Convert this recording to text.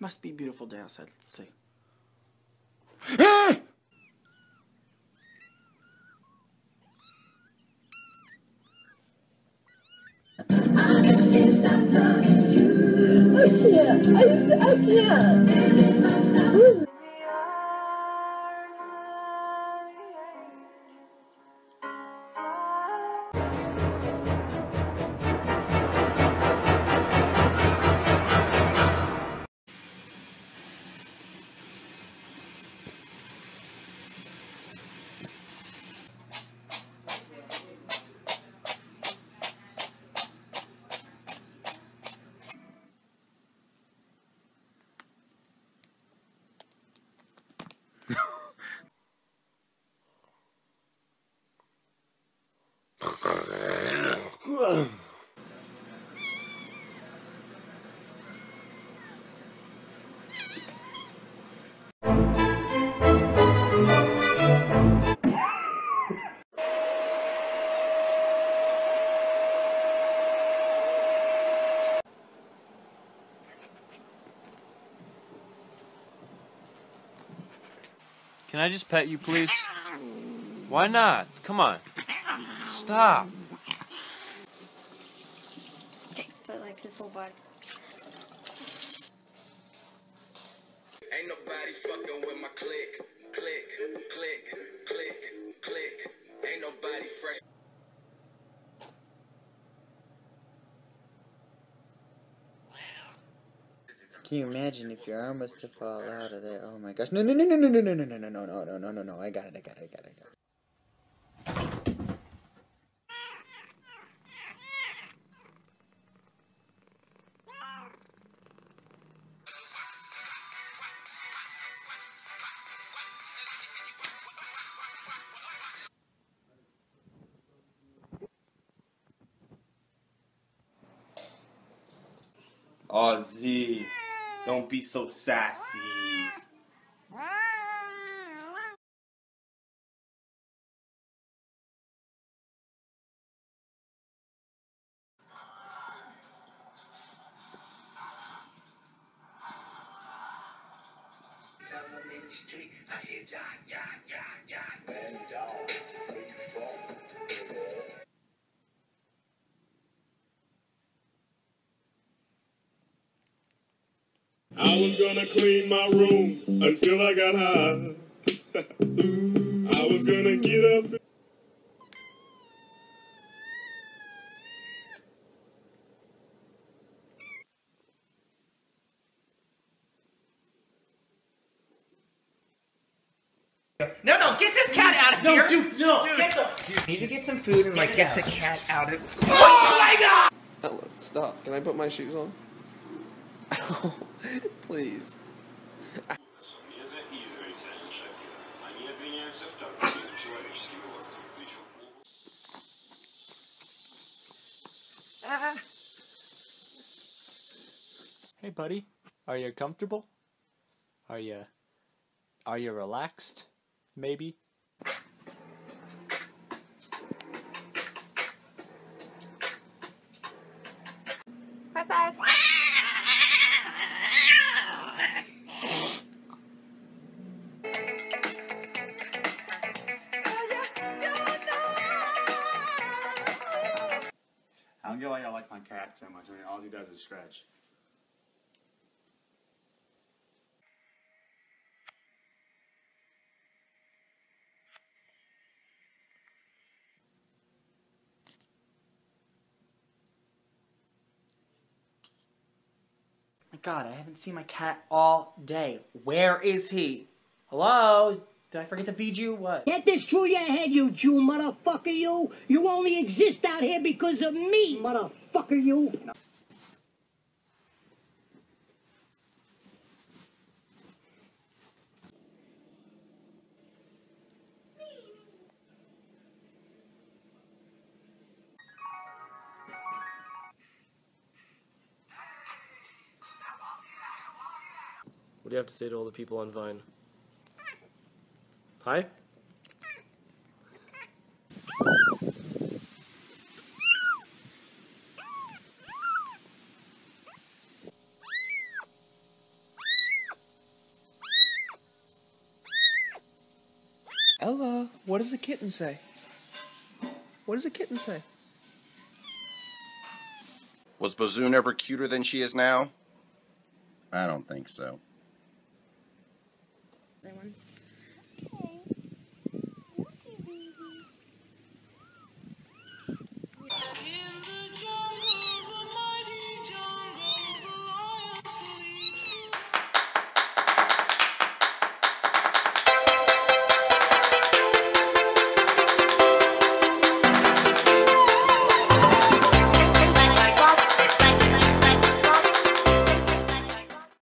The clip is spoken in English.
Must be beautiful day outside. Let's see. Ah! I can't. I can't. I can't. Can I just pet you, please? Why not? Come on. Stop. Okay, put like his whole body. Ain't nobody fucking with my click, click, click, click, click. Ain't nobody fresh. Can you imagine if your arm was to fall out of there? Oh my gosh. No, no, no, no, no, no, no, no, no, no, no, no, no, no, no, no. I got it, I got it, I got it, I got it. Ozzy, Z, don't be so sassy. Street, I hear ya, ya, ya, ya. Was gonna clean my room until I got high. I was gonna get up. No, no, get this cat out of here! Dude, no, get the. Need to get some food and like get the cat out of. Oh my god! Ella, stop. Can I put my shoes on? Please. Hey, buddy. Are you comfortable? Are you. Are you relaxed? Maybe? High five. Y'all like my cat so much. I mean, all he does is scratch. My God, I haven't seen my cat all day. Where is he? Hello? Did I forget to feed you? What? Get this through your head, you Jew motherfucker, you! You only exist out here because of me, motherfucker, you! What do you have to say to all the people on Vine? Hi? Ella, what does the kitten say? What does the kitten say? Was Bazoon ever cuter than she is now? I don't think so.